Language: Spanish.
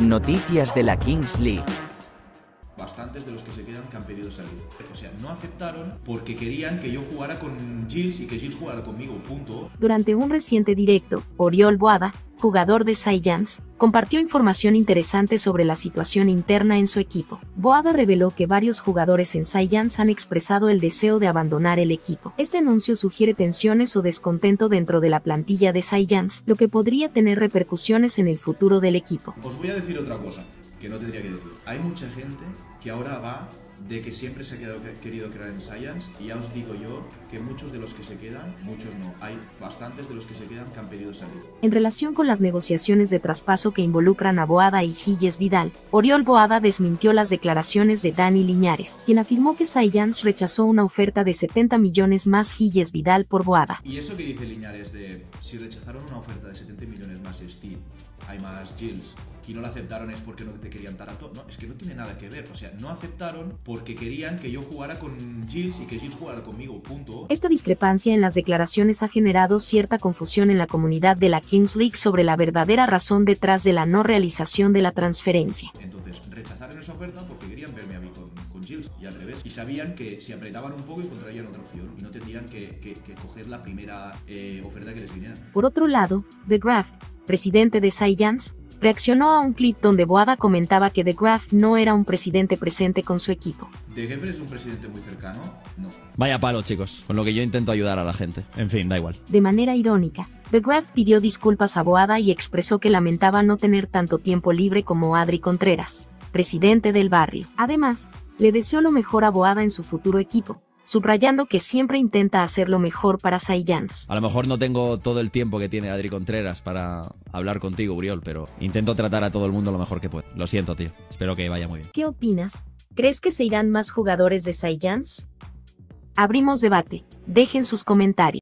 Noticias de la Kings League. Bastantes de los que se quedan que han pedido salir. O sea, no aceptaron porque querían que yo jugara con Gilles y que Gilles jugara conmigo, punto. Durante un reciente directo, Oriol Boada, jugador de Saiyans, compartió información interesante sobre la situación interna en su equipo. Boada reveló que varios jugadores en Saiyans han expresado el deseo de abandonar el equipo. Este anuncio sugiere tensiones o descontento dentro de la plantilla de Saiyans, lo que podría tener repercusiones en el futuro del equipo. Os voy a decir otra cosa que no tendría que decir. Hay mucha gente que ahora va de que siempre se ha quedado, querido crear en Science y ya os digo yo que muchos de los que se quedan, muchos no, hay bastantes de los que se quedan que han pedido salir. En relación con las negociaciones de traspaso que involucran a Boada y Gilles Vidal, Oriol Boada desmintió las declaraciones de Dani Liñares, quien afirmó que Saiyans rechazó una oferta de 70 millones más Gilles Vidal por Boada. Y eso que dice Liñares de si rechazaron una oferta de 70 millones más Steve, hay más Gilles, y no la aceptaron es porque no te querían tanto. No, es que no tiene nada que ver. O sea, no aceptaron porque querían que yo jugara con Gilles y que Gilles jugara conmigo, punto. Esta discrepancia en las declaraciones ha generado cierta confusión en la comunidad de la Kings League sobre la verdadera razón detrás de la no realización de la transferencia. Entonces, rechazaron esa oferta porque querían verme a mí con, con Gilles y al revés. Y sabían que si apretaban un poco encontrarían otra opción y no tendrían que, que, que coger la primera eh, oferta que les viniera. Por otro lado, The Graph, presidente de Saiyans, reaccionó a un clip donde Boada comentaba que The Graph no era un presidente presente con su equipo. ¿De es un presidente muy cercano? No. Vaya palo, chicos, con lo que yo intento ayudar a la gente. En fin, da igual. De manera irónica, The Graph pidió disculpas a Boada y expresó que lamentaba no tener tanto tiempo libre como Adri Contreras, presidente del barrio. Además, le deseó lo mejor a Boada en su futuro equipo, subrayando que siempre intenta hacer lo mejor para Saiyans. A lo mejor no tengo todo el tiempo que tiene Adri Contreras para hablar contigo, Uriol, pero intento tratar a todo el mundo lo mejor que puedo. Lo siento, tío. Espero que vaya muy bien. ¿Qué opinas? ¿Crees que se irán más jugadores de Saiyans? Abrimos debate. Dejen sus comentarios.